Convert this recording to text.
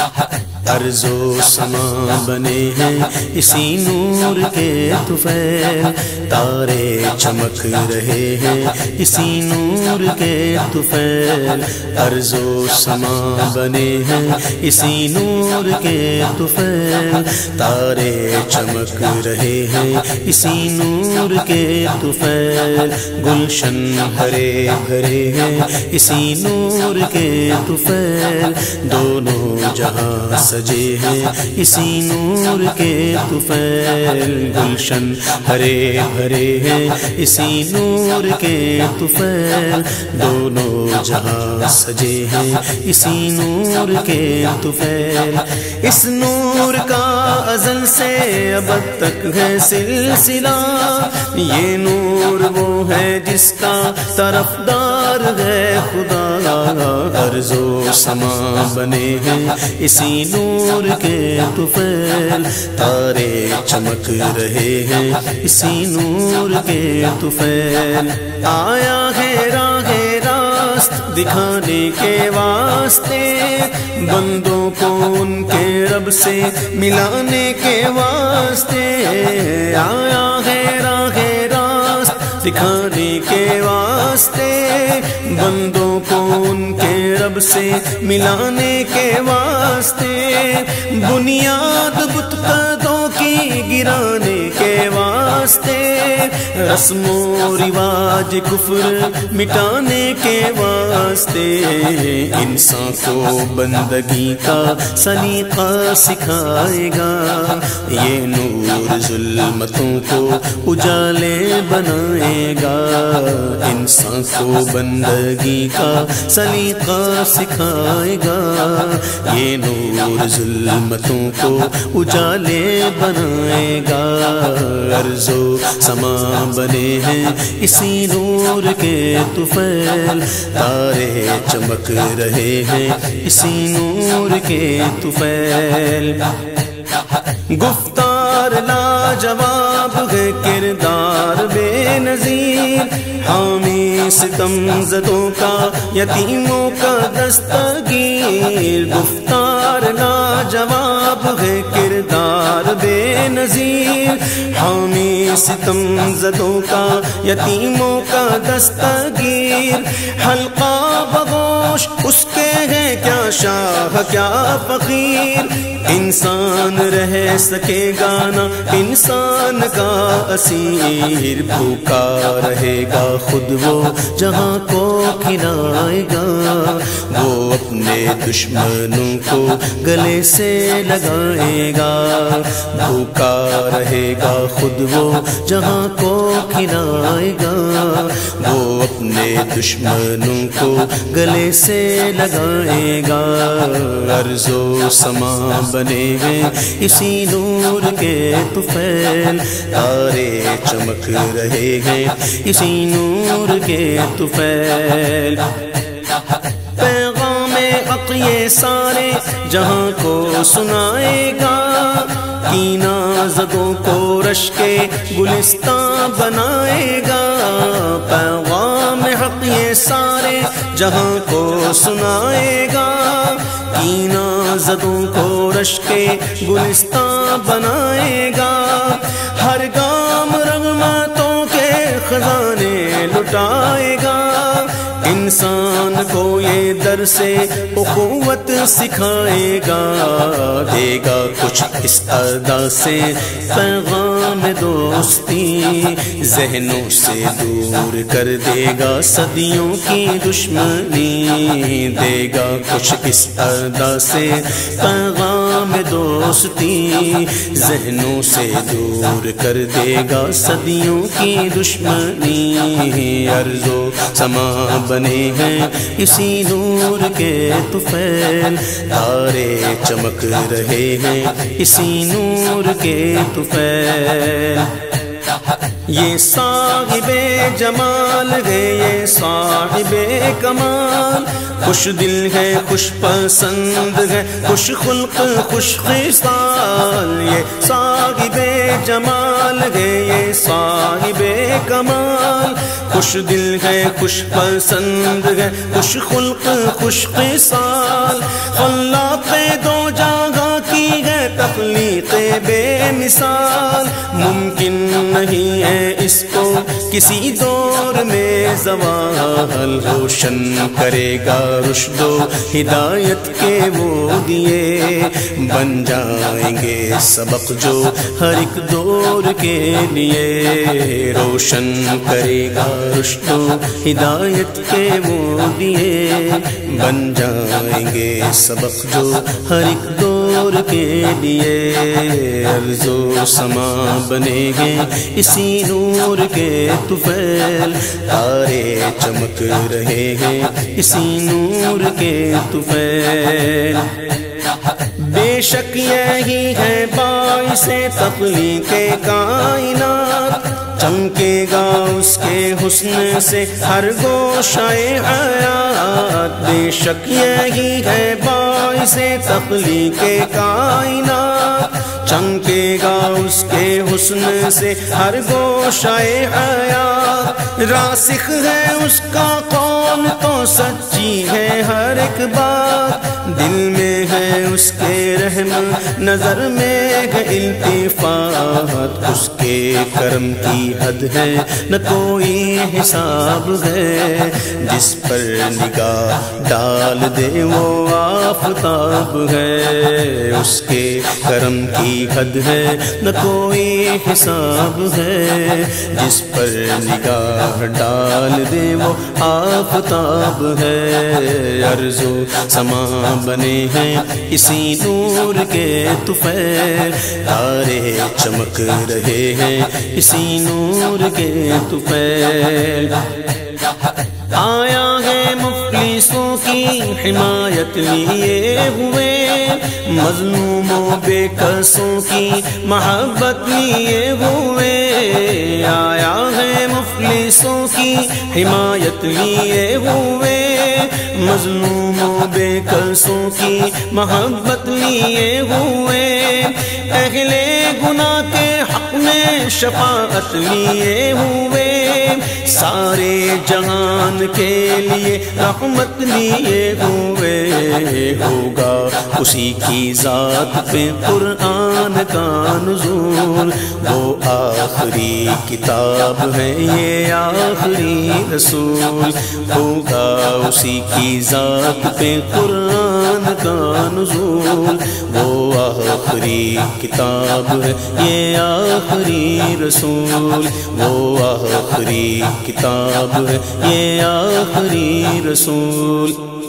Hatta ارض و سما بنے ہیں۔ اسی نور کے طفیل تارے چمک رہے ہیں۔ اسی نور کے طفیل ارض و سما بنے ہیں۔ اسی نور کے طفیل تارے چمک رہے ہیں۔ اسی نور کے طفیل گلشن ہرے بھرے ہیں۔ اسی نور کے طفیل دونوں جہاں سجے ہیں اسی نور کے طفیل گلشن ہرے بھرے ہیں۔ اسی نور کے طفیل دونوں جہاں سجے ہیں۔ اسی نور کے طفیل اس نور کا ازل سے اب تک ہے سلسلہ۔ یہ نور وہ ہے جس کا طرف دار ہے خدا ارض و سما بنے ہیں اسی نور کے طفیل۔ تارے چمک رہے ہیں اسی نور کے طفیل۔ آیا ہے راہ راست دکھانے کے واسطے۔ بندوں کو ان کے رب سے ملانے کے واسطے۔ آیا ہے راہ راست دکھانے کے واسطے۔ بندوں کو ان کے رب سے ملانے کے واسطے بنیاد بت کی گرانے کے واسطے رسم و رواج کفر مٹانے کے واسطے۔ انسان کو بندگی کا سلیقہ سکھائے گا۔ یہ نور ظلمتوں کو اجالے بنائے گا۔ انسان کو بندگی کا سلیقہ سکھائے گا۔ یہ نور ظلمتوں کو اجالے بنائے گا۔ ارض و سما بنے ہیں اسی نور کے طفیل تارے چمک رہے ہیں اسی نور کے طفیل گفتار لا جواب ہے کردار بے نظیر حامی ستم زدوں کا یتیموں کا دستگیر گفتار لا جواب ہے کردار بے نظیر حامی ستم زدوں کا یتیموں کا دستگیر حلقہ بگوش اس کے ہے کیا شاہ کیا فقیر انسان رہ سکے گا نا انسان کا اسیر بھوکا رہے گا خود وہ جہاں کو کھلا۔ اپنے دشمنوں کو گلے سے لگائے گا، بھوکا رہے گا خود وہ جہاں کو کھلائے گا۔ وہ اپنے دشمنوں کو گلے سے لگائے گا۔ ارض و سما بنے ہیں اسی نور کے طفیل۔ تارے چمک رہے ہیں اسی نور کے طفیل۔ پیغام حق یہ سارے جہاں کو سنائے گا، کینا زدوں کو رش کے گلستان بنائے گا۔ پیغام حق یہ سارے جہاں کو سنائے گا۔ کینا زدوں کو رش کے گلستان بنائے گا۔ ہر گام رغمتوں کے خزانے لٹائے گا۔ انسان کو یہ در سے اخوت سکھائے گا، دے گا کچھ اس ادا سے پیغام دوستی، ذہنوں سے دور کر دے گا صدیوں کی دشمنی، دے گا کچھ اس ادا سے پیغام دوستی ذہنوں سے دور کر دے گا صدیوں کی دشمنی عرض و سما بنے ہیں اسی نور کے طفیل، تارے چمک رہے ہیں اسی نور کے طفیل۔ یہ صاحب جمال ہے، یہ صاحب کمال۔ خوش دل ہے، خوش پسند ہے، خوش خلق، خوش خصال۔ یہ صاحب جمال ہے، یہ صاحب کمال۔ خوش دل ہے، خوش پسند ہے، خوش خلق، خوش خصال۔ اللہ پہ دو جاگا کی ہے تخلیق بے مثال۔ ممکن نہیں ہے اس کو کسی دور میں زوال۔ روشن کرے گا رشد و ہدایت کے وہ دیے۔ بن جائیں گے سبق جو ہر ایک دور کے لیے۔ روشن کرے گا رشد و ہدایت کے وہ دیے۔ بن جائیں گے سبق جو ہر ایک دور کے لیے عرض و سما بنے گے اسی نور کے طفیل تارے چمک رہے ہیں۔ اسی نور کے طفیل بے شک یہی ہے باعث تخلیق کائنات۔ چمکے گا اس کے حسن سے ہر گوشہ حیات۔ بے شک یہی ہے باعث تخلیق کائنات، چمکے گا اس کے حسن سے ہر گوشہ حیات۔ راسخ ہے اس کا قول تو سچی ہے ہر ایک بات۔ دل میں ہے اس کے رحم نظر میں ہے التفات، اس کے کرم کی حد ہے، نہ کوئی حساب ہے۔ جس پر نگاہ ڈال دے وہ آفتاب ہے۔ اس کے کرم کی حد ہے، نہ کوئی حساب ہے۔ جس پر نگاہ ڈال دے وہ آفتاب ہے۔ عرض و سما بنے ہیں اسی نور کے طفیل تارے چمک رہے ہیں اسی نور کے طفیل آیا ہے مفلسوں کی حمایت لیے ہوئے، مظلوموں بے قصوں کی محبت لیے ہوئے۔ آیا ہے مفلسوں کی حمایت لیے ہوئے مظلوموں بے قصوں کی محبت لیے ہوئے۔ اہل گناہ کے حق میں شفاعت لیے ہوئے۔ سارے جہان کے لیے رحمت لیے ہوئے۔ ہوگا اسی کی ذات پہ قرآن کا نزول۔ وہ آخری کتاب ہے یہ آخری رسول۔ ہوگا اسی کی کی ذات پہ قرآن کا نزول، وہ آخری کتاب ہے، یہ آخری رسول۔ وہ آخری کتاب ہے، یہ آخری رسول۔